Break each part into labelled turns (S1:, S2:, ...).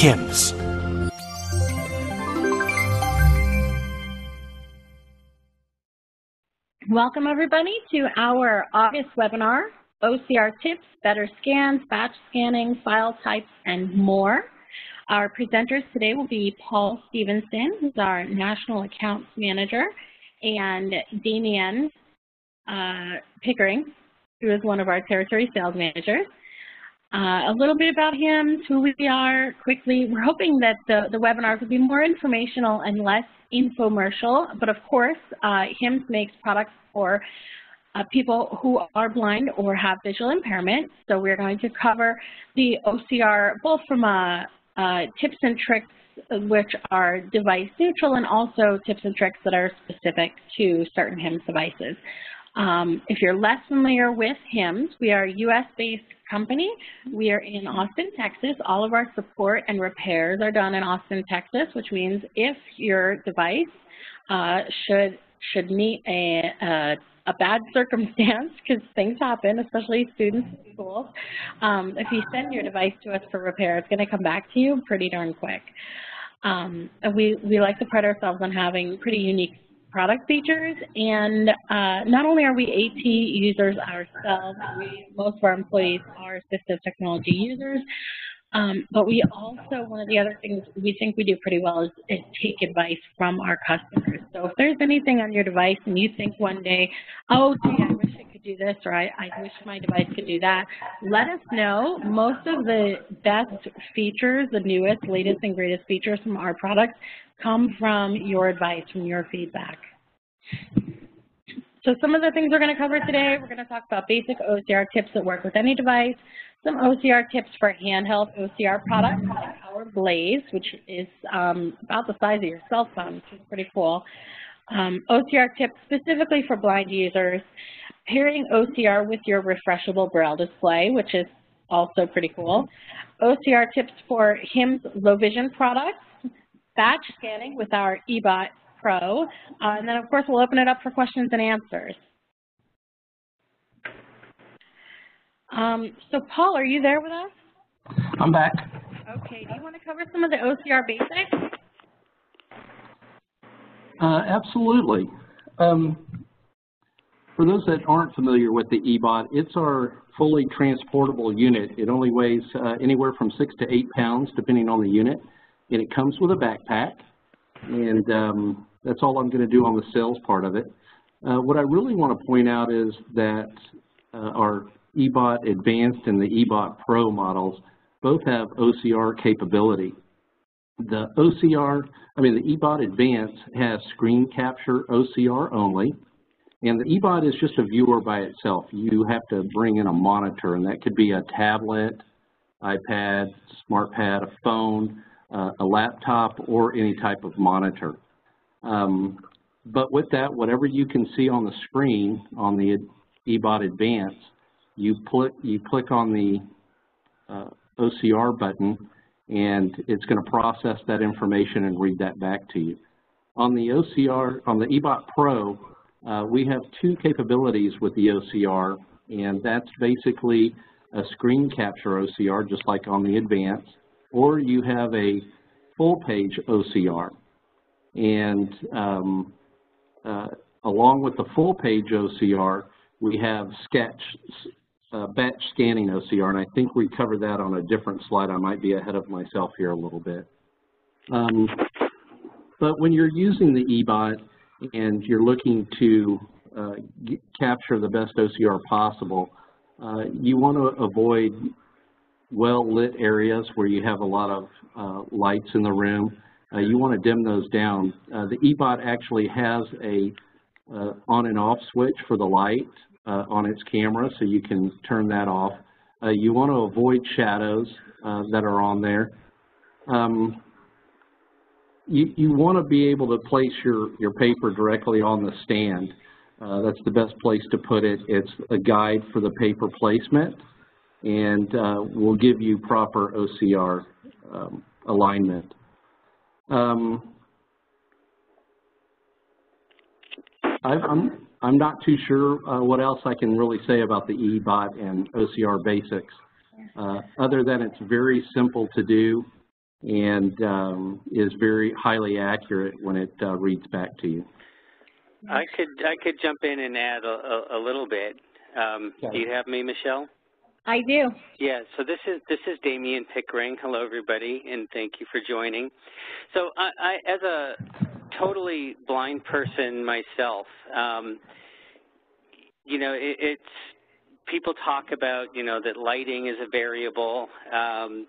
S1: HIMS.
S2: Welcome everybody to our August webinar, OCR tips, better scans, batch scanning, file types, and more. Our presenters today will be Paul Stevenson, who's our National Accounts Manager, and Damien uh, Pickering, who is one of our Territory Sales Managers. Uh, a little bit about him, who we are, quickly. We're hoping that the, the webinars will be more informational and less infomercial, but of course, uh, makes products for uh, people who are blind or have visual impairment. So we're going to cover the OCR both from a uh, tips and tricks which are device neutral and also tips and tricks that are specific to certain HIMS devices. Um, if you're less familiar with HIMS, we are US-based company. We are in Austin, Texas. All of our support and repairs are done in Austin, Texas, which means if your device uh, should should meet a, a a bad circumstance because things happen, especially students in schools. Um, if you send your device to us for repair, it's going to come back to you pretty darn quick. Um, we, we like to pride ourselves on having pretty unique product features, and uh, not only are we AT users ourselves, we, most of our employees are assistive technology users, um, but we also, one of the other things we think we do pretty well is, is, take advice from our customers. So if there's anything on your device and you think one day, oh, gee, I wish it could do this or I, I wish my device could do that, let us know. Most of the best features, the newest, latest, and greatest features from our products come from your advice, from your feedback. So some of the things we're going to cover today, we're going to talk about basic OCR tips that work with any device, some OCR tips for handheld OCR products like our Blaze, which is um, about the size of your cell phone, which is pretty cool. Um, OCR tips specifically for blind users, pairing OCR with your refreshable braille display, which is also pretty cool. OCR tips for HIMS low vision products, batch scanning with our eBot Pro, uh, and then of course we'll open it up for questions and answers. Um, so Paul, are you there with us?
S3: I'm back.
S2: Okay, do you want to cover some of the OCR basics?
S3: Uh, absolutely. Um, for those that aren't familiar with the eBot, it's our fully transportable unit. It only weighs uh, anywhere from six to eight pounds, depending on the unit, and it comes with a backpack. And um, that's all I'm going to do on the sales part of it. Uh, what I really want to point out is that uh, our eBot Advanced and the eBot Pro models both have OCR capability. The OCR, I mean the eBot Advanced has screen capture OCR only, and the eBot is just a viewer by itself. You have to bring in a monitor, and that could be a tablet, iPad, SmartPad, a phone, uh, a laptop, or any type of monitor. Um, but with that, whatever you can see on the screen on the eBot Advanced, you you click on the uh, OCR button and it's going to process that information and read that back to you. On the OCR, on the eBot Pro, uh, we have two capabilities with the OCR, and that's basically a screen capture OCR, just like on the Advanced, or you have a full page OCR. And um, uh, along with the full page OCR, we have sketch, uh, batch scanning OCR, and I think we covered that on a different slide. I might be ahead of myself here a little bit. Um, but when you're using the eBot and you're looking to uh, get, capture the best OCR possible, uh, you want to avoid well-lit areas where you have a lot of uh, lights in the room. Uh, you want to dim those down. Uh, the eBot actually has a uh, on and off switch for the light uh, on its camera, so you can turn that off. Uh, you want to avoid shadows that are on there. Um, you, you want to be able to place your, your paper directly on the stand. That's the best place to put it. It's a guide for the paper placement and uh, will give you proper OCR um, alignment. Um, I, I'm I'm not too sure uh, what else I can really say about the eBot and OCR basics, uh, other than it's very simple to do. and um, is very highly accurate when it uh, reads back to you.
S1: I could I could jump in and add a, a, a little bit. Um, okay. Do you have me, Michelle?
S2: I do.
S1: Yeah, so this is this is Damian Pickering. Hello, everybody, and thank you for joining. So I, I as a totally blind person myself, um, you know, it, it's people talk about you know that lighting is a variable, um,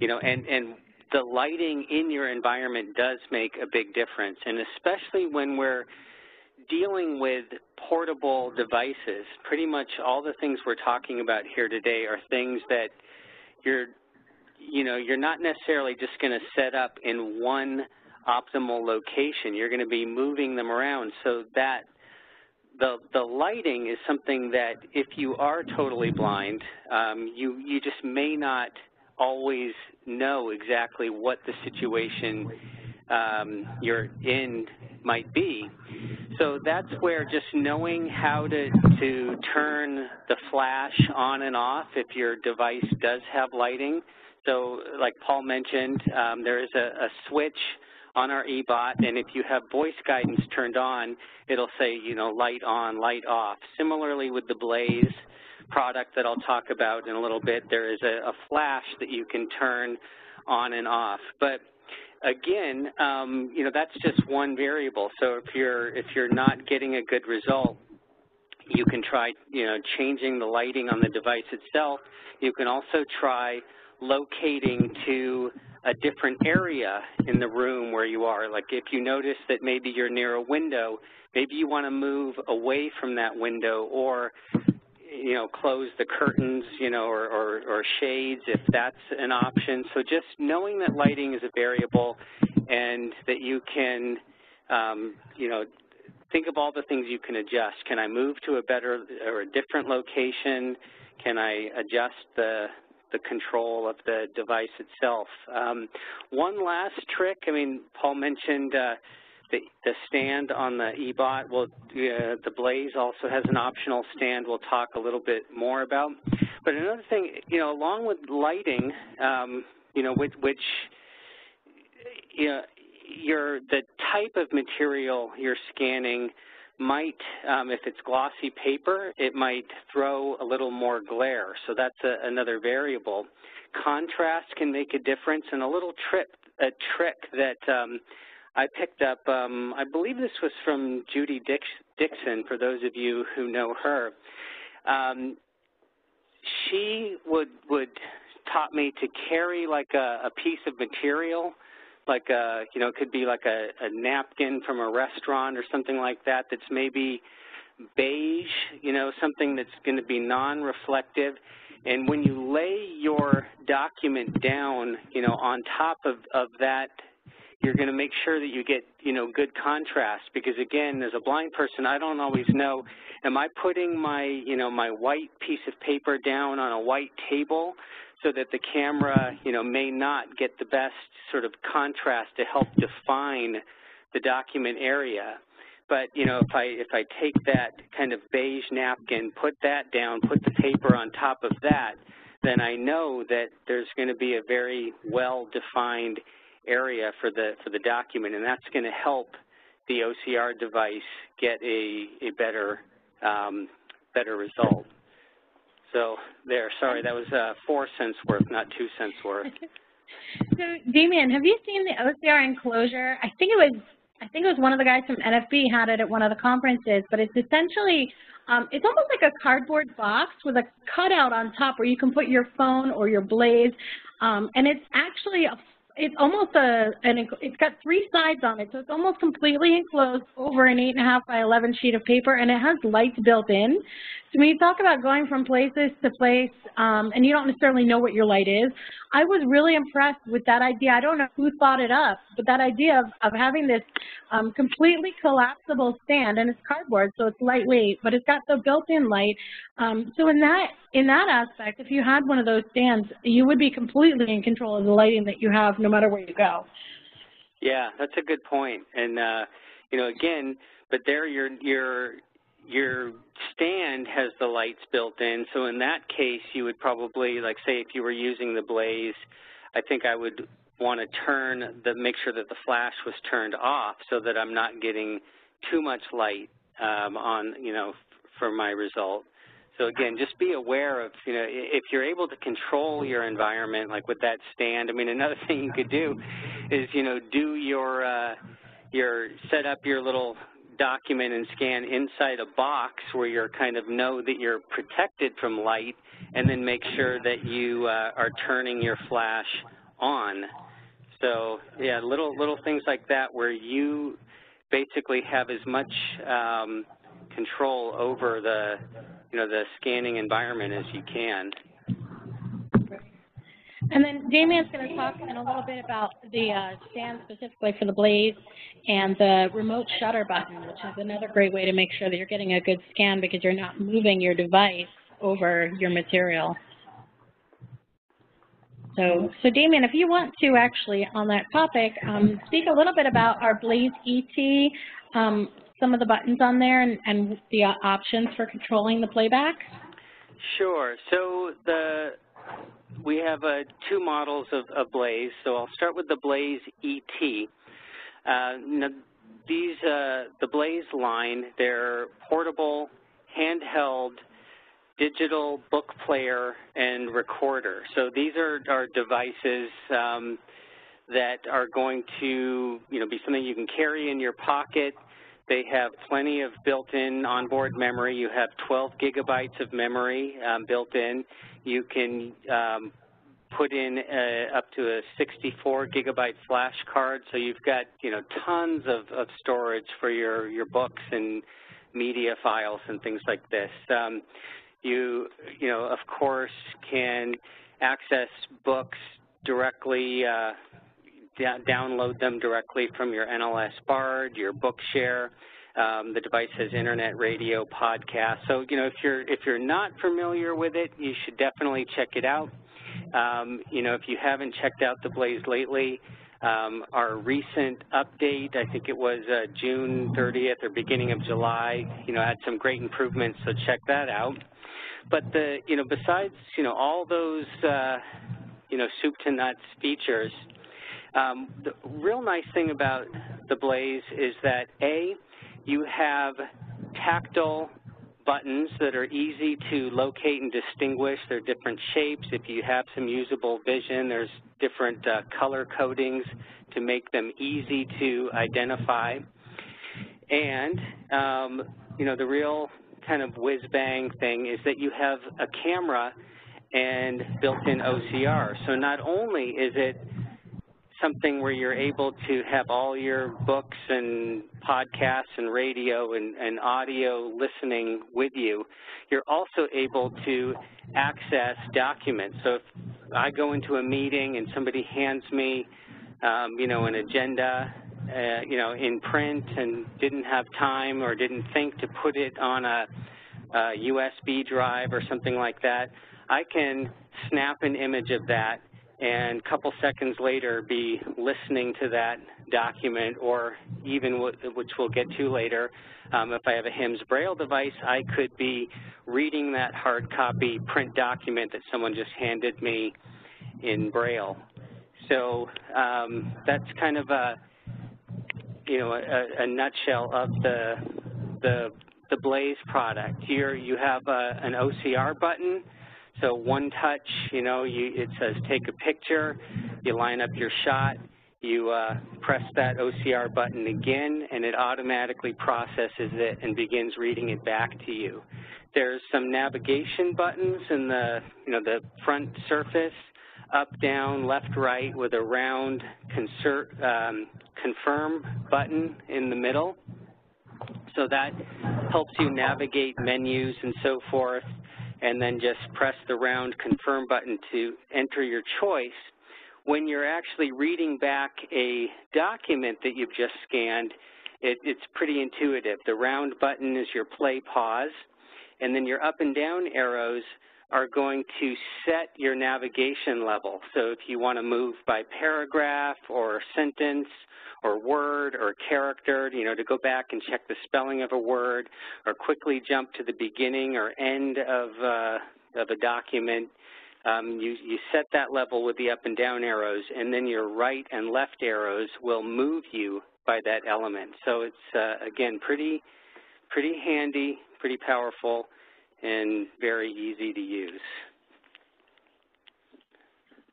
S1: you know, and and the lighting in your environment does make a big difference, and especially when we're dealing with portable devices, pretty much all the things we're talking about here today are things that you're, you know, you're not necessarily just going to set up in one optimal location. You're going to be moving them around so that the, the lighting is something that if you are totally blind, um, you, you just may not always know exactly what the situation um, you're in might be. So that's where just knowing how to, to turn the flash on and off if your device does have lighting. So like Paul mentioned, um, there is a, a switch on our eBot, and if you have voice guidance turned on, it'll say, you know, light on, light off. Similarly with the Blaze product that I'll talk about in a little bit, there is a, a flash that you can turn on and off. But again, um, you know, that's just one variable. So if you're if you're not getting a good result, you can try, you know, changing the lighting on the device itself. You can also try locating to a different area in the room where you are. Like if you notice that maybe you're near a window, maybe you want to move away from that window or you know, close the curtains, you know, or, or, or, shades if that's an option. So just knowing that lighting is a variable and that you can, um, you know, think of all the things you can adjust. Can I move to a better or a different location? Can I adjust the, the control of the device itself? Um, one last trick, I mean, Paul mentioned uh, the, the stand on the eBot, well, uh, the Blaze also has an optional stand we'll talk a little bit more about. But another thing, you know, along with lighting, um, you know, which, which you know, your, the type of material you're scanning might, um, if it's glossy paper, it might throw a little more glare. So that's a, another variable. Contrast can make a difference, and a little trip, a trick that um, I picked up, um, I believe this was from Judy Dix Dixon, for those of you who know her. Um, she would, would taught me to carry like a, a piece of material, like a, you know, it could be like a, a napkin from a restaurant or something like that that's maybe beige, you know, something that's going to be non-reflective. And when you lay your document down, you know, on top of, of that you're going to make sure that you get, you know, good contrast because again, as a blind person, I don't always know, am I putting my, you know, my white piece of paper down on a white table so that the camera, you know, may not get the best sort of contrast to help define the document area. But, you know, if I, if I take that kind of beige napkin, put that down, put the paper on top of that, then I know that there's going to be a very well-defined area for the for the document, and that's going to help the OCR device get a a better um, better result. So there, sorry, that was uh, four cents worth, not two cents worth.
S2: so Damian, have you seen the OCR enclosure? I think it was I think it was one of the guys from NFB had it at one of the conferences, but it's essentially, um, it's almost like a cardboard box with a cutout on top where you can put your phone or your Blaze, um, and it's actually a it's almost a, an, it's got three sides on it, so it's almost completely enclosed over an 8.5 by 11 sheet of paper, and it has lights built in. So when you talk about going from places to place, um, and you don't necessarily know what your light is, I was really impressed with that idea. I don't know who thought it up, but that idea of, of having this um, completely collapsible stand, and it's cardboard, so it's lightweight, but it's got the built-in light. Um, so in that in that aspect, if you had one of those stands, you would be completely in control of the lighting that you have no matter where you go.
S1: Yeah, that's a good point. And uh, you know, again, but there your your your stand has the lights built in. So in that case, you would probably like say if you were using the Blaze, I think I would want to turn the make sure that the flash was turned off so that I'm not getting too much light um, on you know for my result. So again, just be aware of, you know, if you're able to control your environment, like with that stand, I mean, another thing you could do is, you know, do your, uh, your, set up your little document and scan inside a box where you're kind of know that you're protected from light and then make sure that you uh, are turning your flash on. So yeah, little little things like that where you basically have as much um, control over the you know the scanning environment as you can.
S2: And then Damien's going to talk in a little bit about the uh, stand specifically for the Blaze and the remote shutter button, which is another great way to make sure that you're getting a good scan because you're not moving your device over your material. So, so Damien, if you want to actually, on that topic, um, speak a little bit about our Blaze ET, um, some of the buttons on there and, and the uh, options for controlling the playback.
S1: Sure. So the we have uh, two models of, of, Blaze. So I'll start with the Blaze ET. Uh, these, uh, the Blaze line, they're portable, handheld, digital book player, and recorder. So these are, are devices um, that are going to, you know, be something you can carry in your pocket. They have plenty of built-in onboard memory. You have 12 gigabytes of memory um, built in. You can um, put in uh, up to a 64 gigabyte flash card, so you've got you know tons of, of storage for your your books and media files and things like this. Um, you you know of course can access books directly, uh, download them directly from your NLS Bard, your Bookshare. Um, the device has internet, radio, podcast. So, you know, if you're if you're not familiar with it, you should definitely check it out. Um, you know, if you haven't checked out the Blaze lately, um, our recent update, I think it was uh, June 30th or beginning of July, you know, had some great improvements, so check that out. But the, you know, besides, you know, all those, uh, you know, soup to nuts features, um, the real nice thing about the Blaze is that A, you have tactile buttons that are easy to locate and distinguish. They're different shapes. If you have some usable vision, there's different uh, color codings to make them easy to identify. And, um, you know, the real kind of whiz-bang thing is that you have a camera and built-in OCR. So not only is it something where you're able to have all your books and podcasts and radio and, and, audio listening with you, you're also able to access documents. So if I go into a meeting and somebody hands me, um, you know, an agenda, uh, you know, in print and didn't have time or didn't think to put it on a, a USB drive or something like that, I can snap an image of that and a couple seconds later be listening to that document or even which we'll get to later, um, if I have a HIMS Braille device, I could be reading that hard copy print document that someone just handed me in Braille. So um, that's kind of a, you know, a, a nutshell of the, the, the Blaze product. Here you have a, an OCR button so one touch, you know, you, it says take a picture, you line up your shot, you uh, press that OCR button again, and it automatically processes it and begins reading it back to you. There's some navigation buttons in the, you know, the front surface, up, down, left, right, with a round concert, um, confirm button in the middle. So that helps you navigate menus and so forth and then just press the round confirm button to enter your choice. When you're actually reading back a document that you've just scanned, it, it's pretty intuitive. The round button is your play pause, and then your up and down arrows are going to set your navigation level. So if you want to move by paragraph or sentence or word or character, you know, to go back and check the spelling of a word or quickly jump to the beginning or end of, uh, of a document, um, you, you set that level with the up and down arrows, and then your right and left arrows will move you by that element. So it's, uh, again, pretty, pretty handy, pretty powerful, and very easy to use.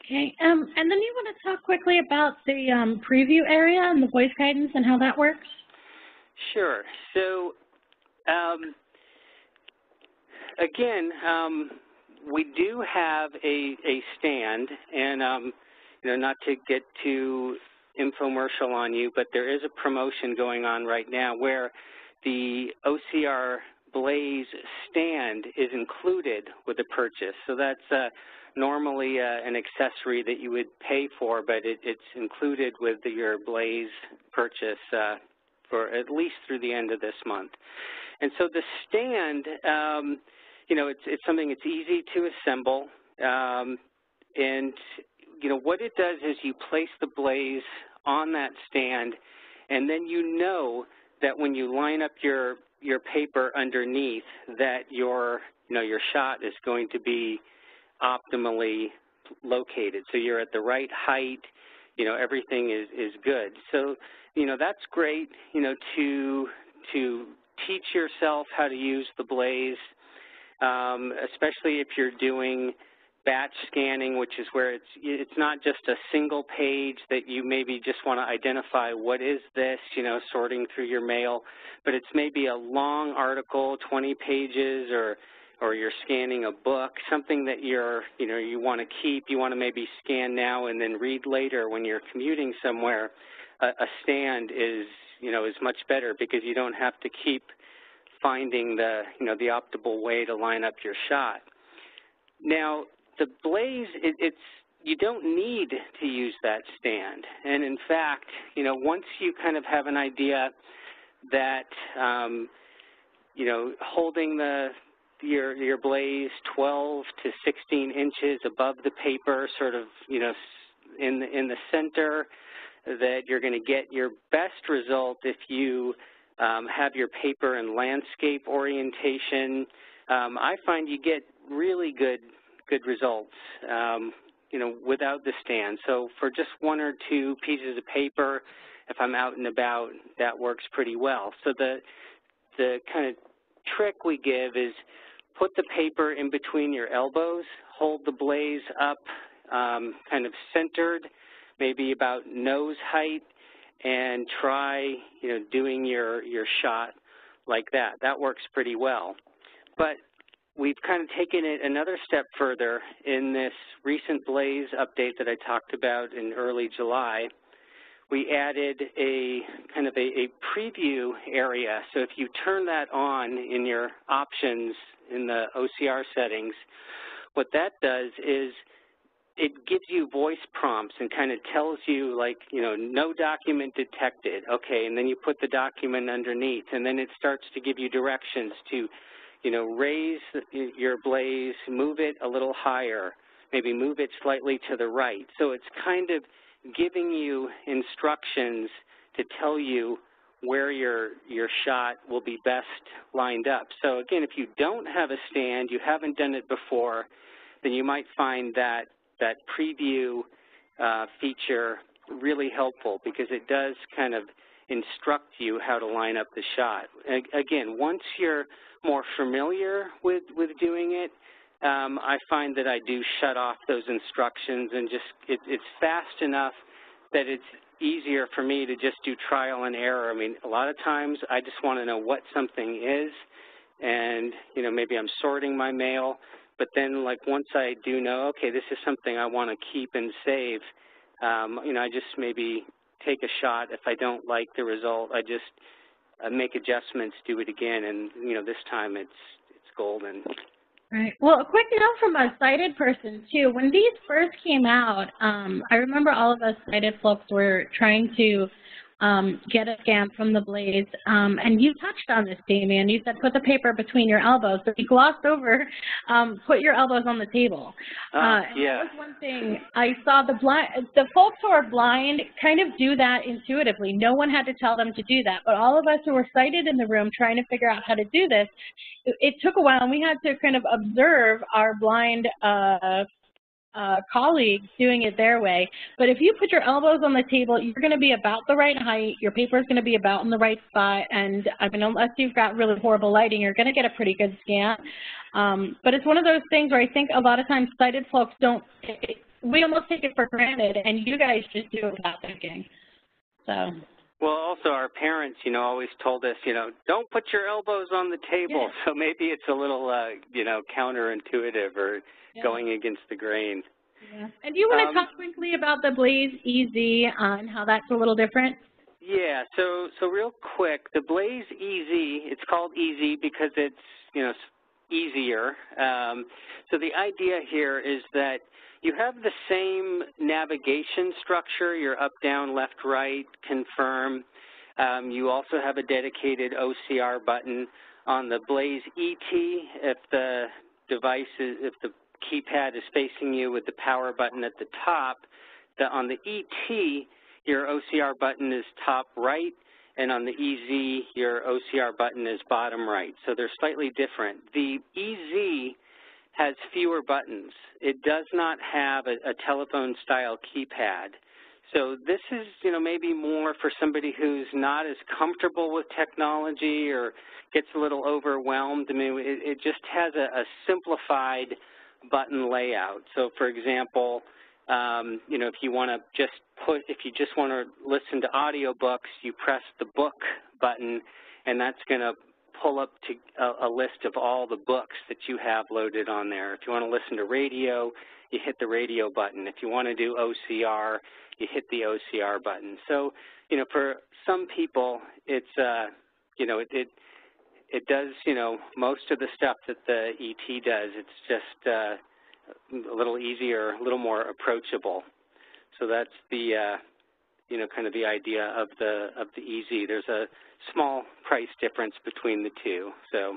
S2: Okay, um, and then you want to talk quickly about the um, preview area and the voice guidance and how that works?
S1: Sure. So, um, again, um, we do have a, a stand, and um, you know, not to get too infomercial on you, but there is a promotion going on right now where the OCR Blaze stand is included with the purchase. So that's uh, normally uh, an accessory that you would pay for, but it, it's included with the, your Blaze purchase uh, for at least through the end of this month. And so the stand, um, you know, it's, it's something that's easy to assemble. Um, and, you know, what it does is you place the blaze on that stand, and then you know that when you line up your, your paper underneath that your, you know, your shot is going to be optimally located. So you're at the right height, you know, everything is, is good. So, you know, that's great, you know, to, to teach yourself how to use the blaze um, especially if you're doing batch scanning, which is where it's it's not just a single page that you maybe just want to identify what is this, you know, sorting through your mail, but it's maybe a long article, 20 pages, or or you're scanning a book, something that you're, you know, you want to keep, you want to maybe scan now and then read later when you're commuting somewhere. A, a stand is, you know, is much better because you don't have to keep finding the, you know, the optimal way to line up your shot. Now, the blaze, it, it's, you don't need to use that stand. And in fact, you know, once you kind of have an idea that, um, you know, holding the, your, your blaze 12 to 16 inches above the paper, sort of, you know, in the, in the center, that you're going to get your best result if you um, have your paper in landscape orientation. Um, I find you get really good good results, um, you know, without the stand. So for just one or two pieces of paper, if I'm out and about, that works pretty well. So the the kind of trick we give is put the paper in between your elbows, hold the blaze up um, kind of centered, maybe about nose height, and try, you know, doing your, your shot like that. That works pretty well. But we've kind of taken it another step further in this recent Blaze update that I talked about in early July. We added a kind of a, a preview area. So if you turn that on in your options in the OCR settings, what that does is it gives you voice prompts and kind of tells you like, you know, no document detected. Okay, and then you put the document underneath, and then it starts to give you directions to, you know, raise your blaze, move it a little higher, maybe move it slightly to the right. So it's kind of giving you instructions to tell you where your your shot will be best lined up. So again, if you don't have a stand, you haven't done it before, then you might find that that preview uh, feature really helpful because it does kind of instruct you how to line up the shot. Again, once you're more familiar with, with doing it, um, I find that I do shut off those instructions and just it, it's fast enough that it's easier for me to just do trial and error. I mean, a lot of times I just want to know what something is and, you know, maybe I'm sorting my mail but then, like, once I do know, okay, this is something I want to keep and save, um, you know, I just maybe take a shot. If I don't like the result, I just uh, make adjustments, do it again, and, you know, this time it's, it's golden.
S2: Right. Well, a quick note from a sighted person, too. When these first came out, um, I remember all of us sighted folks were trying to um, get a scan from the blaze. Um, and you touched on this, Damien. You said put the paper between your elbows, but you glossed over um, put your elbows on the table.
S1: Uh, uh, yeah.
S2: That was one thing I saw. The blind, the folks who are blind kind of do that intuitively. No one had to tell them to do that, but all of us who were sighted in the room trying to figure out how to do this, it, it took a while, and we had to kind of observe our blind uh, uh, colleagues doing it their way. But if you put your elbows on the table, you're going to be about the right height. Your paper is going to be about in the right spot. And I mean, unless you've got really horrible lighting, you're going to get a pretty good scan. Um, but it's one of those things where I think a lot of times sighted folks don't, we almost take it for granted, and you guys just do it without thinking. So.
S1: Well, also our parents, you know, always told us, you know, don't put your elbows on the table.
S2: Yeah.
S1: So maybe it's a little, uh, you know, counterintuitive or
S2: Yeah.
S1: going against the grain.
S2: Yeah. And do you want to
S1: Um,
S2: talk quickly about the Blaze EZ uh, and how that's a little different?
S1: Yeah, so so real quick, the Blaze EZ, it's called EZ because it's, you know, easier. Um, so the idea here is that you have the same navigation structure, your up, down, left, right, confirm. Um, you also have a dedicated OCR button on the Blaze ET if the device is, if the keypad is facing you with the power button at the top. The, on the ET, your OCR button is top right, and on the EZ, your OCR button is bottom right. So they're slightly different. The EZ has fewer buttons. It does not have a, a telephone-style keypad. So this is, you know, maybe more for somebody who's not as comfortable with technology or gets a little overwhelmed. I mean, it, it just has a, a simplified button layout. So, for example, um, you know, if you want to just put, if you just want to listen to audiobooks, you press the book button, and that's going to pull up to a, a list of all the books that you have loaded on there. If you want to listen to radio, you hit the radio button. If you want to do OCR, you hit the OCR button. So, you know, for some people, it's, uh, you know, it, it, it does, you know, most of the stuff that the ET does. It's just uh, a little easier, a little more approachable. So that's the, uh, you know, kind of the idea of the of the easy. There's a small price difference between the two. So.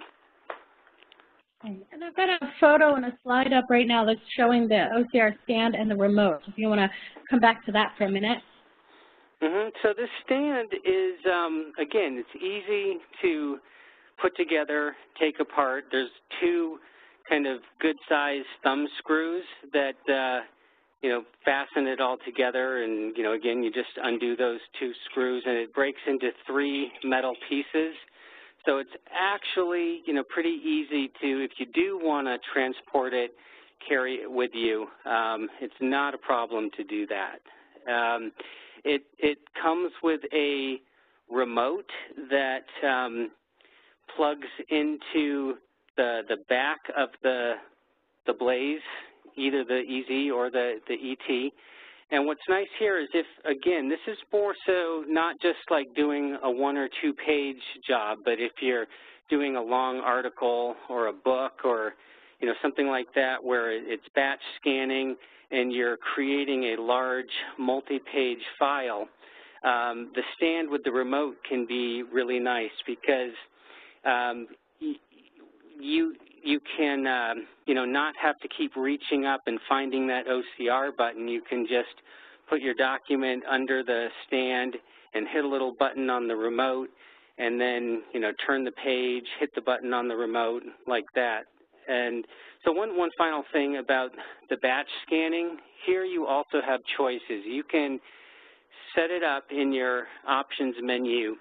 S2: And I've got a photo and a slide up right now that's showing the OCR stand and the remote. If you want to come back to that for a minute.
S1: Mm-hmm. So this stand is, um, again, it's easy to put together, take apart. There's two kind of good-sized thumb screws that, uh, you know, fasten it all together. And, you know, again, you just undo those two screws, and it breaks into three metal pieces. So it's actually, you know, pretty easy to, if you do want to transport it, carry it with you. Um, it's not a problem to do that. Um, it, it comes with a remote that um, plugs into the, the back of the, the Blaze, either the EZ or the, the ET. And what's nice here is if, again, this is more so not just like doing a one or two page job, but if you're doing a long article or a book or, you know, something like that where it's batch scanning and you're creating a large multi-page file, um, the stand with the remote can be really nice because um, you you can um, you know not have to keep reaching up and finding that OCR button. You can just put your document under the stand and hit a little button on the remote, and then you know turn the page, hit the button on the remote like that. And so one one final thing about the batch scanning here, you also have choices. You can set it up in your options menu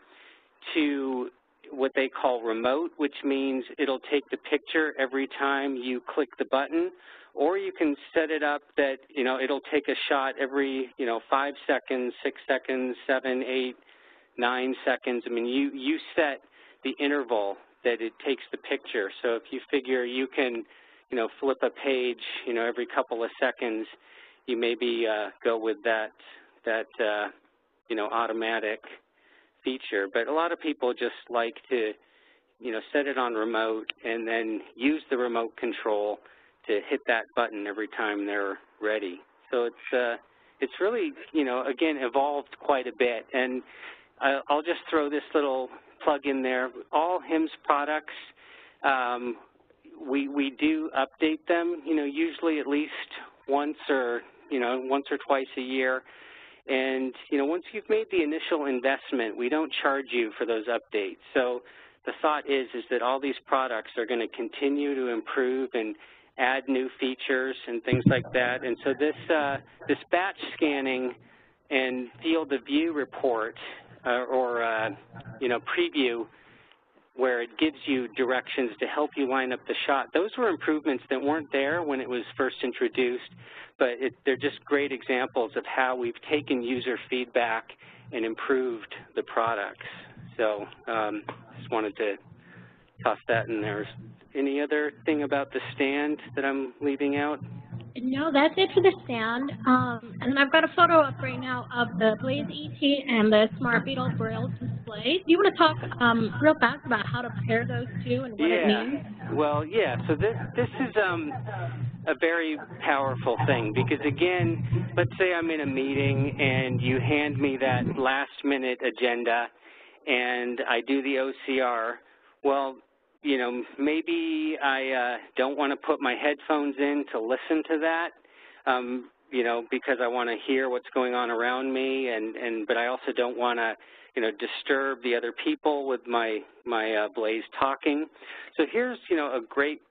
S1: to what they call remote, which means it'll take the picture every time you click the button, or you can set it up that, you know, it'll take a shot every, you know, five seconds, six seconds, seven, eight, nine seconds. I mean, you, you set the interval that it takes the picture. So if you figure you can, you know, flip a page, you know, every couple of seconds, you maybe uh, go with that, that uh, you know, automatic feature, but a lot of people just like to, you know, set it on remote and then use the remote control to hit that button every time they're ready. So it's uh, it's really, you know, again evolved quite a bit. And I'll just throw this little plug in there. All HIMS products, um, we we do update them, you know, usually at least once or you know once or twice a year. And, you know, once you've made the initial investment, we don't charge you for those updates. So the thought is, is that all these products are going to continue to improve and add new features and things like that. And so this, uh, this batch scanning and field of view report uh, or, uh, you know, preview where it gives you directions to help you line up the shot. Those were improvements that weren't there when it was first introduced, but it, they're just great examples of how we've taken user feedback and improved the products. So um, just wanted to toss that in there. Any other thing about the stand that I'm leaving out?
S2: No, that's it for the stand. Um, and I've got a photo up right now of the Blaze ET and the Smart Beetle Braille display. Do you want to talk um, real fast about how to pair those two and what
S1: yeah.
S2: it means?
S1: Well, yeah. So this this is um, a very powerful thing because again, let's say I'm in a meeting and you hand me that last minute agenda and I do the OCR. Well, you know, maybe I uh, don't want to put my headphones in to listen to that, um, you know, because I want to hear what's going on around me, and and but I also don't want to, you know, disturb the other people with my my uh, Blaze talking. So here's you know a great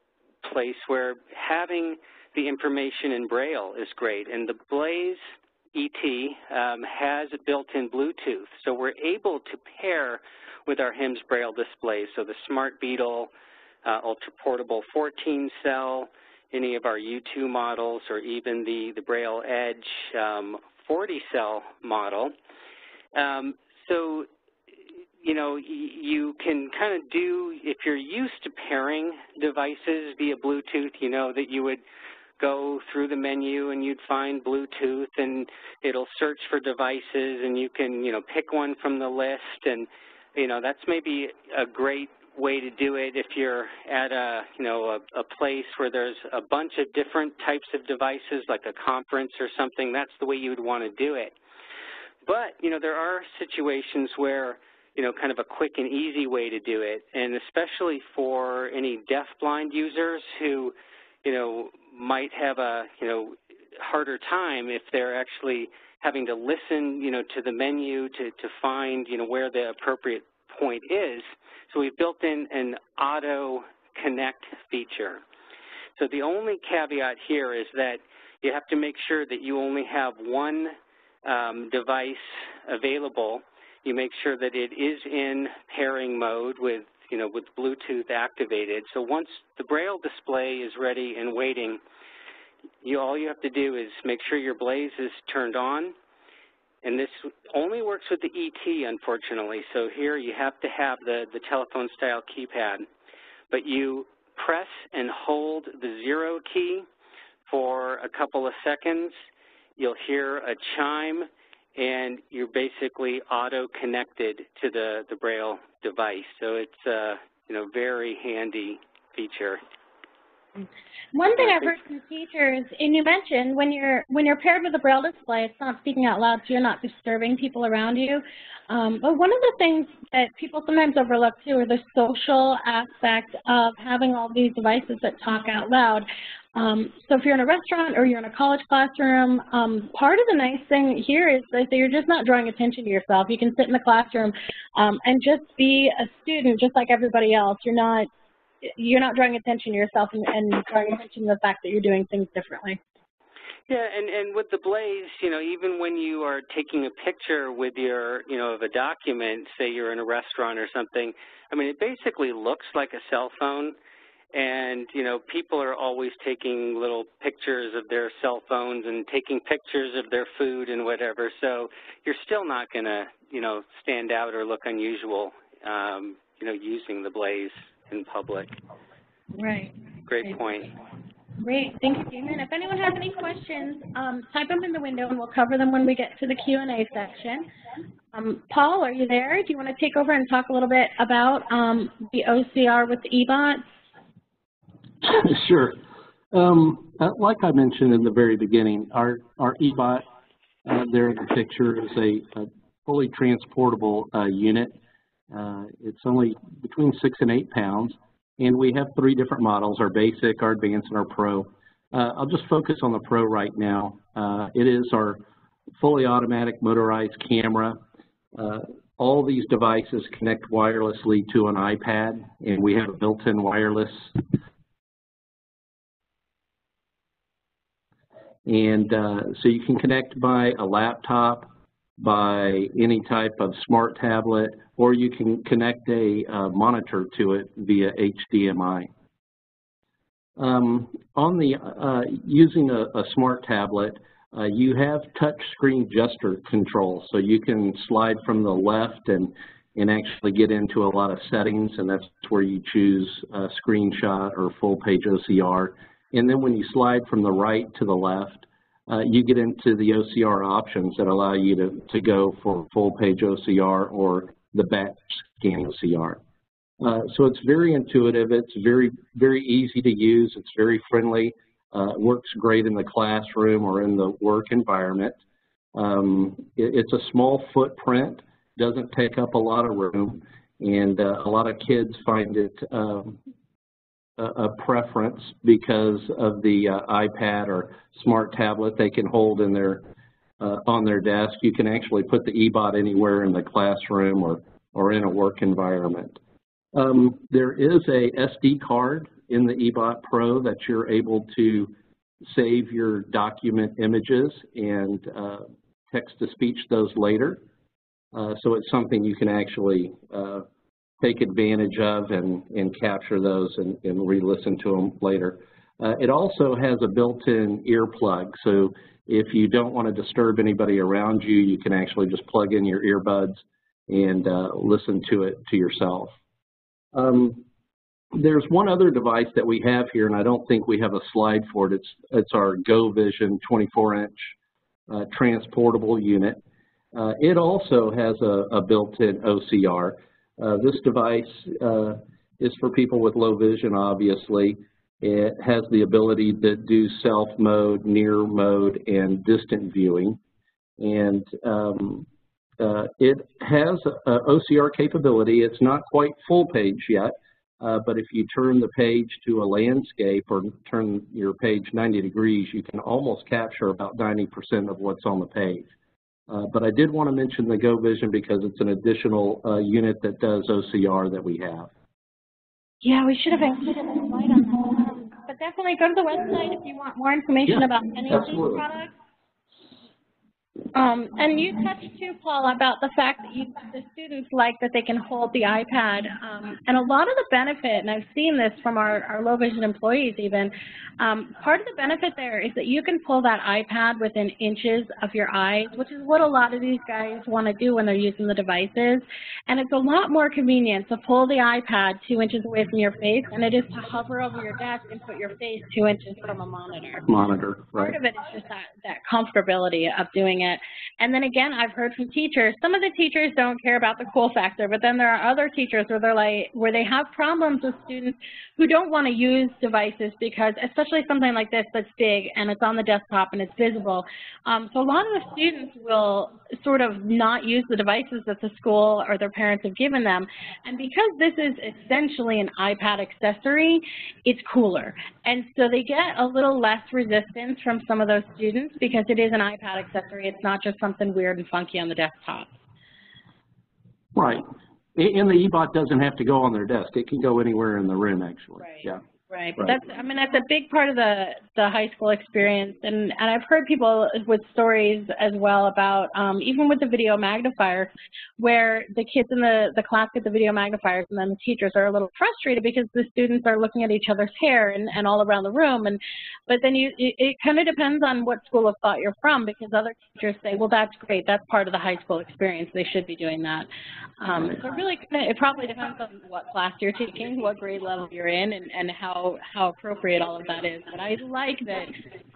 S1: place where having the information in Braille is great, and the Blaze ET um, has built-in Bluetooth, so we're able to pair with our HIMS Braille displays. So the Smart Beetle, uh, Ultra Portable 14 cell, any of our U2 models, or even the, the Braille Edge um, 40 cell model. Um, so, you know, you can kind of do, if you're used to pairing devices via Bluetooth, you know that you would go through the menu and you'd find Bluetooth and it'll search for devices and you can, you know, pick one from the list and you know, that's maybe a great way to do it if you're at a, you know, a, a, place where there's a bunch of different types of devices, like a conference or something, that's the way you would want to do it. But, you know, there are situations where, you know, kind of a quick and easy way to do it, and especially for any deaf-blind users who, you know, might have a, you know, harder time if they're actually having to listen, you know, to the menu to, to find, you know, where the appropriate point is. So we've built in an auto connect feature. So the only caveat here is that you have to make sure that you only have one um, device available. You make sure that it is in pairing mode with, you know, with Bluetooth activated. So once the Braille display is ready and waiting, you all you have to do is make sure your blaze is turned on. And this only works with the ET unfortunately. So here you have to have the the telephone style keypad. But you press and hold the zero key for a couple of seconds. You'll hear a chime and you're basically auto connected to the the braille device. So it's a you know very handy feature
S2: one thing I've heard from teachers, and you mentioned when you're when you're paired with a braille display, it's not speaking out loud, so you're not disturbing people around you. Um, but one of the things that people sometimes overlook too are the social aspect of having all these devices that talk out loud. Um, so if you're in a restaurant or you're in a college classroom, um, part of the nice thing here is that you're just not drawing attention to yourself. You can sit in the classroom um, and just be a student just like everybody else. You're not you're not drawing attention to yourself and, and drawing attention to the fact that you're doing things differently.
S1: Yeah, and, and with the Blaze, you know, even when you are taking a picture with your, you know, of a document, say you're in a restaurant or something, I mean, it basically looks like a cell phone. And, you know, people are always taking little pictures of their cell phones and taking pictures of their food and whatever. So you're still not going to, you know, stand out or look unusual, um, you know, using the Blaze in public.
S2: Right.
S1: Great point.
S2: Great, thanks, Damon. If anyone has any questions, um, type them in the window and we'll cover them when we get to the Q&A section. Um, Paul, are you there? Do you want to take over and talk a little bit about um, the OCR with the eBot?
S3: sure. Um, uh, like I mentioned in the very beginning, our, our eBot uh, there in the picture is a, a fully transportable uh, unit uh, it's only between six and eight pounds, and we have three different models, our basic, our advanced, and our pro. Uh, I'll just focus on the pro right now. Uh, it is our fully automatic motorized camera. Uh, all these devices connect wirelessly to an iPad, and we have a built-in wireless And uh, so you can connect by a laptop, by any type of smart tablet, or you can connect a uh, monitor to it via HDMI. Um, on the uh, using a, a, smart tablet, uh, you have touch screen gesture control, so you can slide from the left and and actually get into a lot of settings, and that's where you choose a screenshot or full page OCR. And then when you slide from the right to the left, uh, you get into the OCR options that allow you to, to go for full page OCR or the batch scan OCR. Uh, so it's very intuitive. It's very, very easy to use. It's very friendly. Uh, works great in the classroom or in the work environment. Um, it, it's a small footprint, doesn't take up a lot of room, and uh, a lot of kids find it um, a, preference because of the uh, iPad or smart tablet they can hold in their uh, on their desk. You can actually put the eBot anywhere in the classroom or, or in a work environment. Um, there is a SD card in the eBot Pro that you're able to save your document images and uh, text-to-speech those later. Uh, so it's something you can actually uh, take advantage of and, and capture those and, and re-listen to them later. Uh, it also has a built-in earplug, so if you don't want to disturb anybody around you, you can actually just plug in your earbuds and uh, listen to it to yourself. Um, there's one other device that we have here, and I don't think we have a slide for it. It's, it's our GoVision 24-inch uh, transportable unit. Uh, it also has a, a built-in OCR. Uh, this device uh, is for people with low vision, obviously. It has the ability to do self mode, near mode, and distant viewing. And um, uh, it has OCR capability. It's not quite full page yet, uh, but if you turn the page to a landscape or turn your page 90 degrees, you can almost capture about 90% of what's on the page. Uh, but I did want to mention the GoVision because it's an additional uh, unit that does OCR that we have.
S2: Yeah, we should have included a slide on that. But definitely go to the website if you want more information
S3: yeah,
S2: about any of these products. Um, and you touched too, Paul, about the fact that you, the students like that they can hold the iPad. Um, and a lot of the benefit, and I've seen this from our, our low vision employees even, um, part of the benefit there is that you can pull that iPad within inches of your eyes, which is what a lot of these guys want to do when they're using the devices. And it's a lot more convenient to pull the iPad two inches away from your face than it is to hover over your desk and put your face two inches from a monitor.
S3: Monitor, right.
S2: Part of it is just that, that comfortability of doing it. And then again, I've heard from teachers, some of the teachers don't care about the cool factor, but then there are other teachers where they're like, where they have problems with students who don't want to use devices because, especially something like this that's big and it's on the desktop and it's visible. Um, so a lot of the students will sort of not use the devices that the school or their parents have given them. And because this is essentially an iPad accessory, it's cooler. And so they get a little less resistance from some of those students because it is an iPad accessory. It's not just something weird and funky on the desktop.
S3: Right. And the eBot doesn't have to go on their desk. It can go anywhere in the room, actually.
S2: Right. Yeah. Right, but that's, I mean, that's a big part of the, the high school experience, and, and I've heard people with stories as well about, um, even with the video magnifier, where the kids in the, the class get the video magnifiers, and then the teachers are a little frustrated because the students are looking at each other's hair and, and all around the room, and but then you, it, it kind of depends on what school of thought you're from, because other teachers say, well, that's great, that's part of the high school experience, they should be doing that. Um, so really, it probably depends on what class you're taking, what grade level you're in, and, and how how, appropriate all of that is. But I like that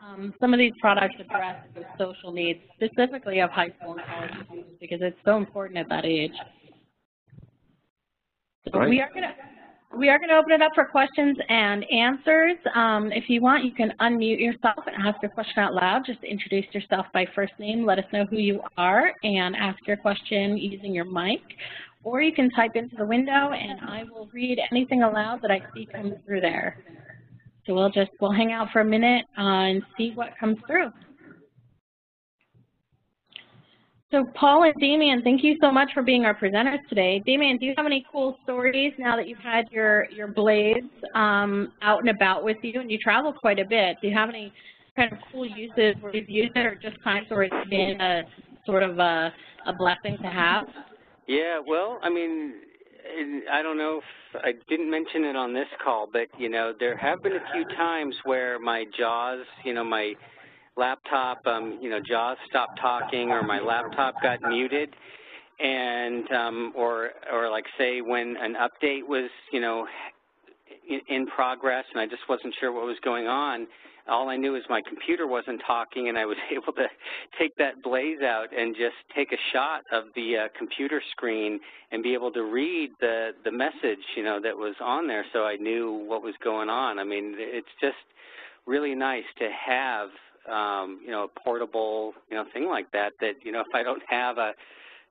S2: um, some of these products address the social needs, specifically of high school and college students, because it's so important at that age. So right. we are going to we are going to open it up for questions and answers. Um, if you want, you can unmute yourself and ask your question out loud. Just introduce yourself by first name, let us know who you are, and ask your question using your mic or you can type into the window and I will read anything aloud that I see come through there. So we'll just, we'll hang out for a minute uh, and see what comes through. So Paul and Damien, thank you so much for being our presenters today. Damien, do you have any cool stories now that you've had your, your Blaze um, out and about with you and you travel quite a bit? Do you have any kind of cool uses where you've used it or just times where it's been a sort of a, a blessing to have?
S1: Yeah, well, I mean, I don't know if I didn't mention it on this call, but you know, there have been a few times where my JAWS, you know, my laptop, um, you know, JAWS stopped talking or my laptop got muted, and um, or or like say when an update was, you know, in, in progress and I just wasn't sure what was going on all I knew is my computer wasn't talking and I was able to take that blaze out and just take a shot of the uh, computer screen and be able to read the, the message, you know, that was on there so I knew what was going on. I mean, it's just really nice to have, um, you know, a portable, you know, thing like that that, you know, if I don't have a,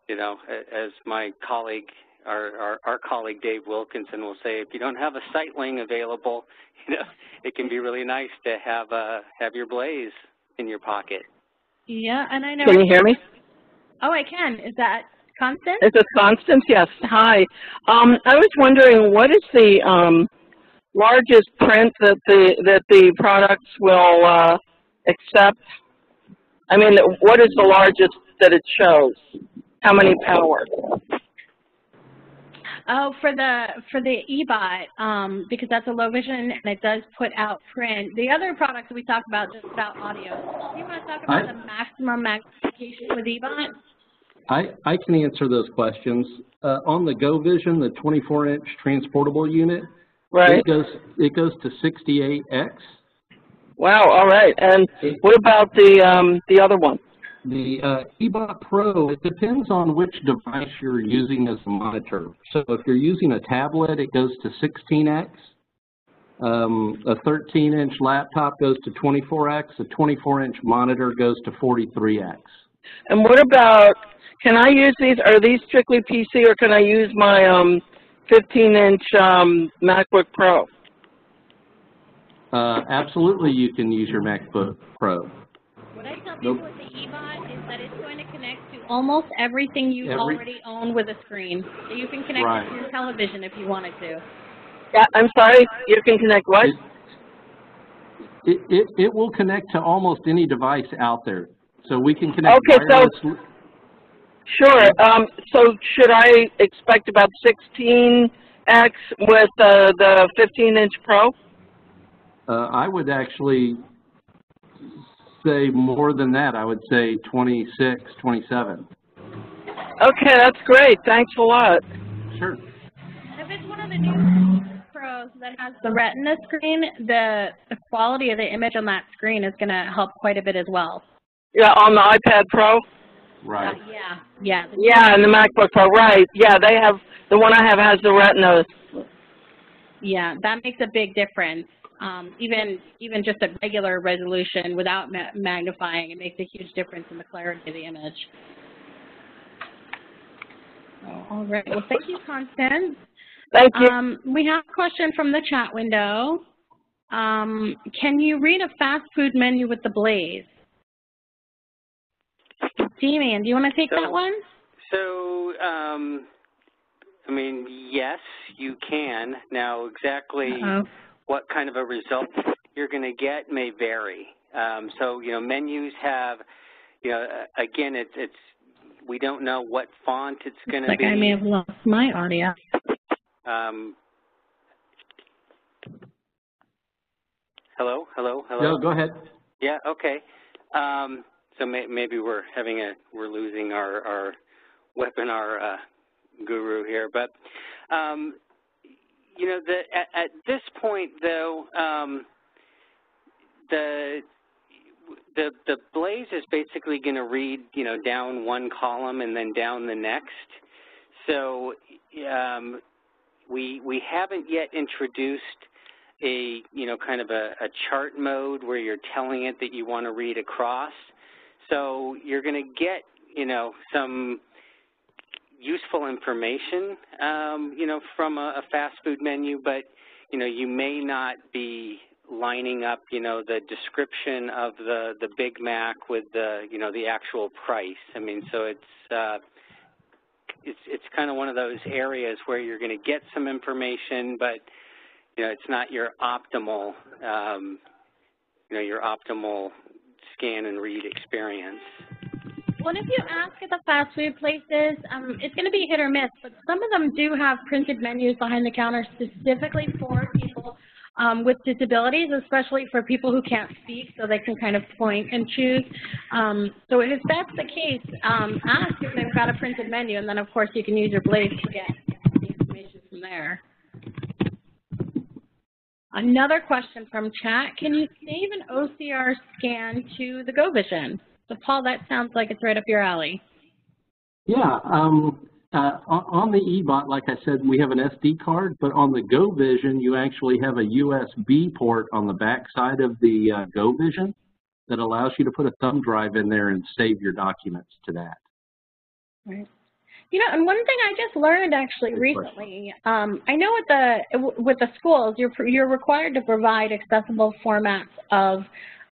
S1: you know, as my colleague our, our, our, colleague Dave Wilkinson will say, if you don't have a Sightling available, you know, it can be really nice to have a, have your blaze in your pocket.
S2: Yeah, and I know.
S4: Can you hear me?
S2: Oh, I can. Is that Constance?
S4: Is it Constance? Yes. Hi. Um, I was wondering, what is the um, largest print that the that the products will uh, accept? I mean, what is the largest that it shows? How many power?
S2: Oh, for the for the eBot, um, because that's a low vision and it does put out print. The other products we talk about just about audio. Do you want to talk about I, the maximum magnification with eBot?
S3: I, I can answer those questions. Uh, on the Go Vision, the 24-inch transportable unit,
S4: right.
S3: it goes it goes to 68x.
S4: Wow. All right. And what about the um, the other one?
S3: The uh, eBot Pro, it depends on which device you're using as a monitor. So if you're using a tablet, it goes to 16x. Um, a 13-inch laptop goes to 24x. A 24-inch monitor goes to 43x.
S4: And what about, can I use these, are these strictly PC or can I use my 15-inch um, um, MacBook Pro?
S3: Uh, absolutely you can use your MacBook Pro.
S2: What I tell people nope. with the eBot is that it's going to connect to almost everything you Every, already own with a screen. So you can connect right. to your television if you wanted to.
S4: Yeah, I'm sorry, you can connect what?
S3: It, it, it will connect to almost any device out there. So we can connect
S4: Okay, so, sure. Um, so should I expect about 16X with uh, the 15-inch Pro?
S3: Uh, I would actually say more than that. I would say 26, 27.
S4: Okay, that's great. Thanks a lot.
S3: Sure.
S2: And if it's one of the new Pros that has the Retina screen, the, the quality of the image on that screen is going to help quite a bit as well.
S4: Yeah, on the iPad Pro?
S3: Right.
S2: Uh, yeah, yeah.
S4: Yeah, and the MacBook Pro, right. Yeah, they have, the one I have has the Retina.
S2: Yeah, that makes a big difference. Um, even even just a regular resolution without ma magnifying, it makes a huge difference in the clarity of the image. So, all right. Well, thank you, Constance.
S4: Thank you.
S2: Um, we have a question from the chat window. Um, can you read a fast food menu with the Blaze? Damian, do you want to take
S1: so,
S2: that one?
S1: So, um, I mean, yes, you can. Now, exactly uh -oh what kind of a result you're going to get may vary. Um, so, you know, menus have, you know, again, it's, it's we don't know what font it's going to
S2: like
S1: be.
S2: Like I may have lost my audio.
S1: Um, hello, hello, hello.
S3: No, go ahead.
S1: Yeah, okay. Um, so may, maybe we're having a, we're losing our, our webinar uh, guru here, but um, you know, the, at, at, this point, though, um, the the the blaze is basically going to read, you know, down one column and then down the next. So um, we we haven't yet introduced a you know kind of a, a chart mode where you're telling it that you want to read across. So you're going to get you know some useful information, um, you know, from a, a fast food menu, but, you know, you may not be lining up, you know, the description of the, the Big Mac with the, you know, the actual price. I mean, so it's, uh, it's, it's kind of one of those areas where you're going to get some information, but, you know, it's not your optimal, um, you know, your optimal scan and read experience.
S2: Well, if you ask at the fast food places, um, it's going to be hit or miss, but some of them do have printed menus behind the counter specifically for people um, with disabilities, especially for people who can't speak, so they can kind of point and choose. Um, so if that's the case, um, ask if they've got a printed menu, and then of course you can use your Blaze to get the information from there. Another question from chat, can you save an OCR scan to the GoVision? So Paul, that sounds like it's right up your alley.
S3: Yeah, um, uh, on the eBot, like I said, we have an SD card, but on the GoVision, you actually have a USB port on the back side of the uh, GoVision that allows you to put a thumb drive in there and save your documents to that.
S2: Right. You know, and one thing I just learned actually recently, um, I know with the with the schools, you're you're required to provide accessible formats of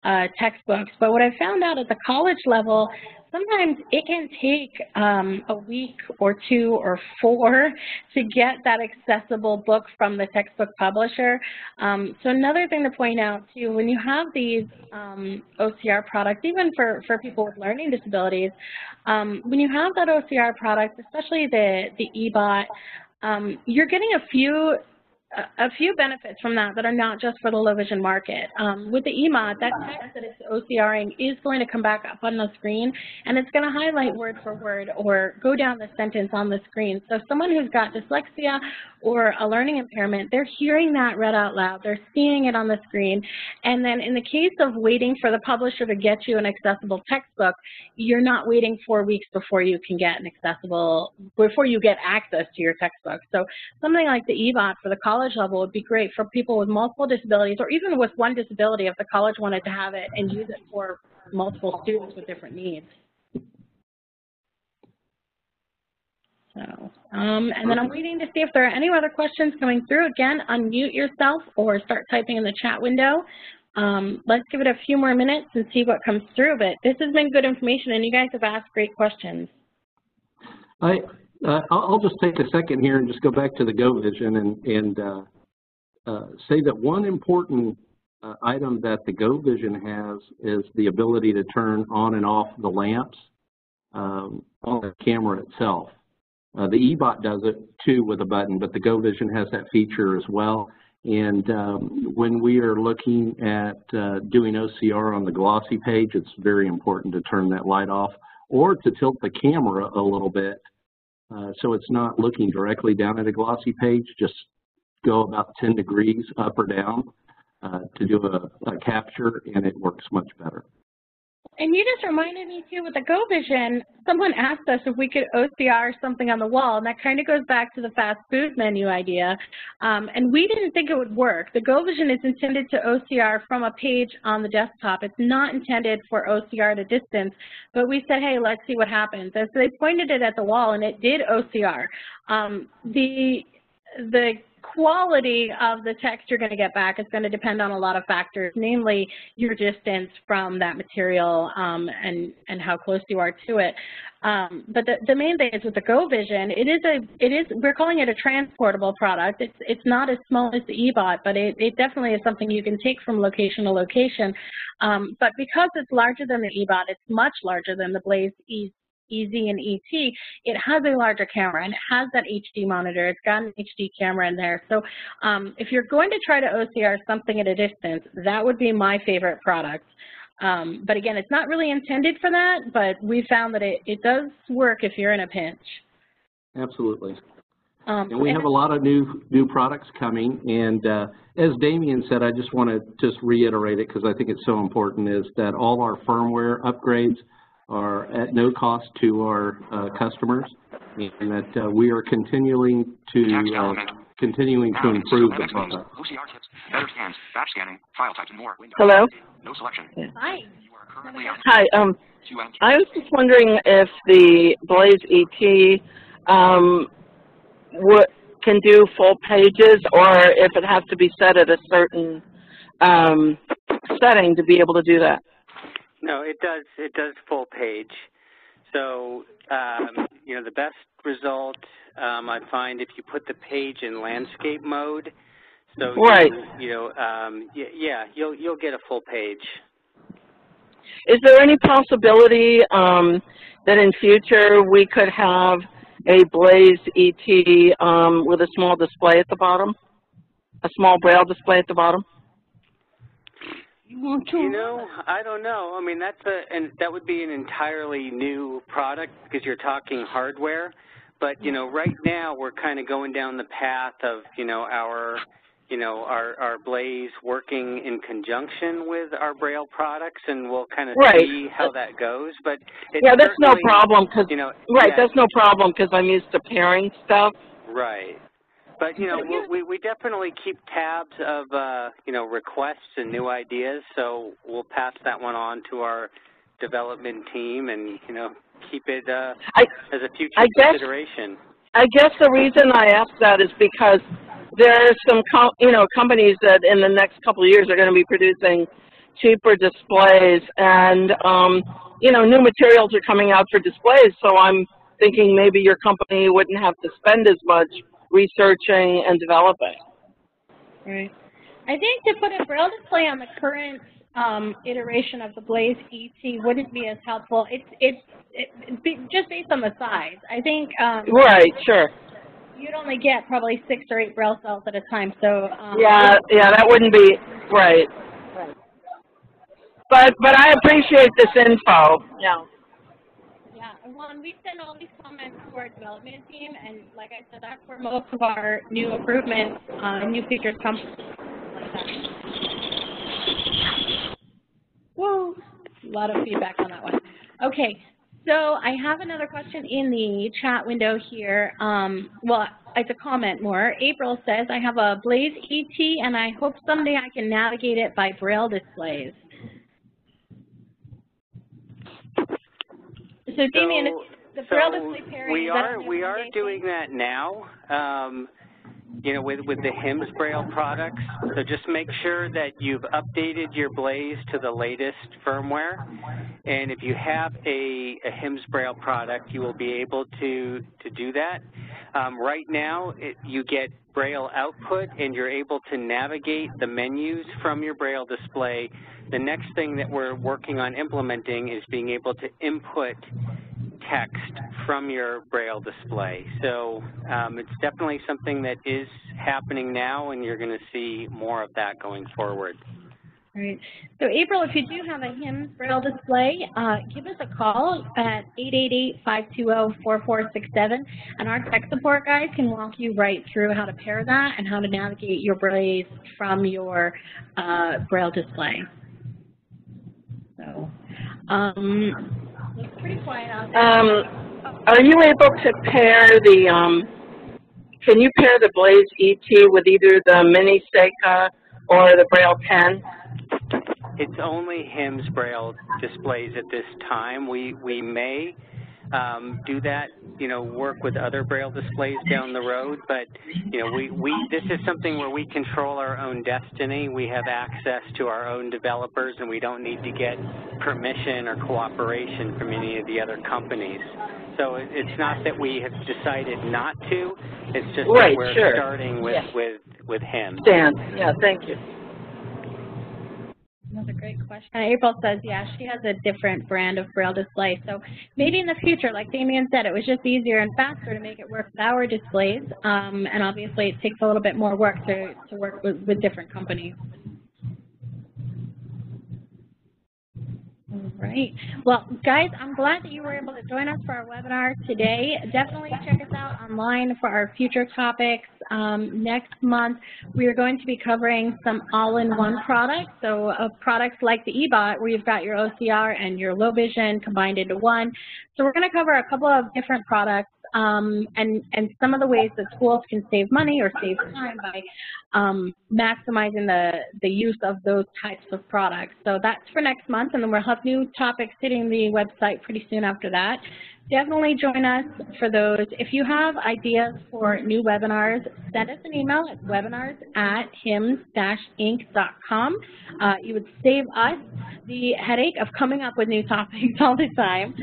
S2: uh, textbooks, but what I found out at the college level, sometimes it can take um, a week or two or four to get that accessible book from the textbook publisher. Um, so another thing to point out too, when you have these um, OCR products, even for, for people with learning disabilities, um, when you have that OCR product, especially the, the eBot, um, you're getting a few a few benefits from that that are not just for the low vision market. Um, with the eBot, that text that it's OCRing is going to come back up on the screen and it's going to highlight word for word or go down the sentence on the screen. So someone who's got dyslexia or a learning impairment, they're hearing that read out loud, they're seeing it on the screen, and then in the case of waiting for the publisher to get you an accessible textbook, you're not waiting four weeks before you can get an accessible, before you get access to your textbook. So something like the eBot for the college level would be great for people with multiple disabilities or even with one disability if the college wanted to have it and use it for multiple students with different needs. So, um, and then I'm waiting to see if there are any other questions coming through. Again, unmute yourself or start typing in the chat window. Um, let's give it a few more minutes and see what comes through. But this has been good information, and you guys have asked great questions.
S3: I, uh, I'll just take a second here and just go back to the GoVision and, and uh, uh, say that one important uh, item that the Go Vision has is the ability to turn on and off the lamps um, on the camera itself. Uh, the eBot does it too with a button, but the GoVision has that feature as well. And um, when we are looking at uh, doing OCR on the glossy page, it's very important to turn that light off or to tilt the camera a little bit uh, so it's not looking directly down at a glossy page, just go about 10 degrees up or down uh, to do a, a capture and it works much better.
S2: And you just reminded me too with the Go Vision, someone asked us if we could OCR something on the wall, and that kind of goes back to the fast food menu idea. Um, and we didn't think it would work. The Go Vision is intended to OCR from a page on the desktop. It's not intended for OCR at a distance, but we said, hey, let's see what happens. And so they pointed it at the wall, and it did OCR. Um, the the quality of the text you're going to get back is going to depend on a lot of factors, namely your distance from that material um, and, and how close you are to it. Um, but the, the main thing is with the GoVision, it is a, it is, we're calling it a transportable product. It's, it's not as small as the eBot, but it, it definitely is something you can take from location to location. Um, but because it's larger than the eBot, it's much larger than the Blaze E EZ and ET, it has a larger camera and it has that HD monitor. It's got an HD camera in there. So um, if you're going to try to OCR something at a distance, that would be my favorite product. Um, but again, it's not really intended for that, but we found that it, it does work if you're in a pinch.
S3: Absolutely. Um, and we have a lot of new new products coming. And uh, as Damien said, I just want to just reiterate it because I think it's so important, is that all our firmware upgrades – are at no cost to our uh, customers, and that uh, we are continuing to uh, continuing to improve the product.
S4: better scans, batch scanning, file types, and more. Hello. No selection.
S2: Hi.
S4: Hi. Um, I was just wondering if the Blaze ET um, what can do full pages, or if it has to be set at a certain um, setting to be able to do that.
S1: No, it does. It does full page. So, um, you know, the best result um, I find if you put the page in landscape mode. So
S4: Right.
S1: you, you know, um, y- yeah, you'll you'll get a full page.
S4: Is there any possibility um, that in future we could have a Blaze ET um, with a small display at the bottom? A small braille display at the bottom?
S1: You know, I don't know. I mean, that's a and that would be an entirely new product because you're talking hardware. But you know, right now we're kind of going down the path of you know our you know our our Blaze working in conjunction with our Braille products, and we'll kind of
S4: Right.
S1: see how that goes. But it's
S4: Yeah, that's no problem because
S1: You know,
S4: right,
S1: yeah,
S4: that's no problem because I'm used to pairing stuff.
S1: Right. But, you know, we, we definitely keep tabs of, uh, you know, requests and new ideas, so we'll pass that one on to our development team and, you know, keep it uh,
S4: I
S1: as a future
S4: I guess-
S1: consideration.
S4: I guess the reason I ask that is because there are some com you know companies that in the next couple of years are going to be producing cheaper displays and um, you know new materials are coming out for displays. So I'm thinking maybe your company wouldn't have to spend as much researching and developing.
S2: Right. I think to put a braille display on the current um, iteration of the Blaze ET wouldn't be as helpful. It's it's it, it, be- just based on the size. I think um,
S4: Right, sure.
S2: you'd only get probably six or eight braille cells at a time. So um,
S4: Yeah, yeah, that wouldn't be right. But but I appreciate this info. Yeah.
S2: And we send all these comments to our development team, and like I said, that's where most of our new improvements, uh, new features come. Like. Whoa, a lot of feedback on that one. Okay, so I have another question in the chat window here. Um, well, it's a comment more. April says, I have a Blaze ET, and I hope someday I can navigate it by braille displays. So, Damien,
S1: So-
S2: the braille
S1: so we are we are doing that now. Um, you know, with with the HIMS Braille products. So just make sure that you've updated your Blaze to the latest firmware, and if you have a, a HIMS Braille product, you will be able to to do that. Um, right now, it, you get Braille output, and you're able to navigate the menus from your Braille display. The next thing that we're working on implementing is being able to input text from your Braille display. So um, it's definitely something that is happening now, and you're going to see more of that going forward.
S2: Right. So April, if you do have a HIMS Braille display, uh, give us a call at 888-520-4467, and our tech support guys can walk you right through how to pair that and how to navigate your Braille from your uh, Braille display. So, um, it's pretty quiet out there.
S4: Um, are you able to pair the, um, can you pair the Blaze ET with either the Mini Seika or the Braille Pen?
S1: It's only HIMS Braille displays at this time. We, we may um, do that, you know, work with other Braille displays down the road, but, you know, we, we, this is something where we control our own destiny. We have access to our own developers, and we don't need to get permission or cooperation from any of the other companies. So it, it's not that we have decided not to, it's just
S4: Right,
S1: that we're
S4: sure.
S1: starting with,
S4: Yeah.
S1: with, with HIMS.
S4: Dan, yeah, thank you.
S2: That's a great question. April says, yeah, she has a different brand of Braille display. So maybe in the future, like Damien said, it was just easier and faster to make it work with our displays. Um, and obviously it takes a little bit more work to, to work with, with different companies. Right. Well, guys, I'm glad that you were able to join us for our webinar today. Definitely check us out online for our future topics. Um, next month, we are going to be covering some all-in-one products. So uh, products like the eBot, where you've got your OCR and your low vision combined into one. So we're going to cover a couple of different products um, and, and some of the ways that schools can save money or save time by um, maximizing the, the use of those types of products. So that's for next month, and then we'll have new topics hitting the website pretty soon after that. Definitely join us for those. If you have ideas for new webinars, send us an email at webinars at hims-inc.com. Uh, you would save us the headache of coming up with new topics all the time.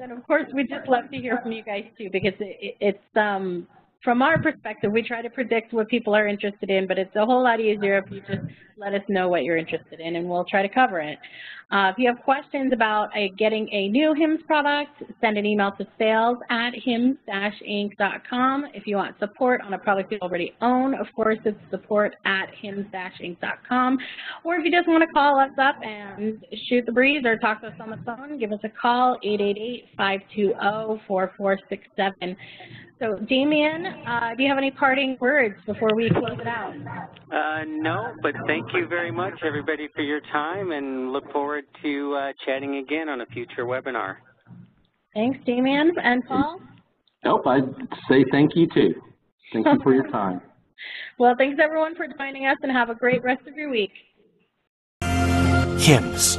S2: and of course we'd just love to hear from you guys too because it, it's um from our perspective, we try to predict what people are interested in, but it's a whole lot easier if you just let us know what you're interested in, and we'll try to cover it. Uh, if you have questions about uh, getting a new HIMS product, send an email to sales at hims-inc.com. If you want support on a product you already own, of course, it's support at hims-inc.com. Or if you just want to call us up and shoot the breeze or talk to us on the phone, give us a call, 888-520-4467. So, Damien, uh, do you have any parting words before we close it out?
S1: Uh, no, but thank you very much, everybody, for your time, and look forward to uh, chatting again on a future webinar.
S2: Thanks, Damien. And Paul?
S3: Nope, I'd say thank you too. Thank you for your time.
S2: well, thanks everyone for joining us, and have a great rest of your week.
S5: HIMS